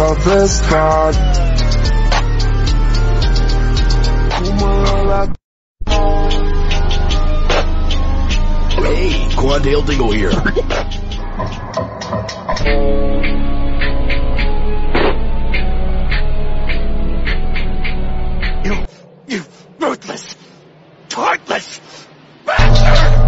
of this card Hey, Quandale Dingle here. you, you ruthless, heartless bastard!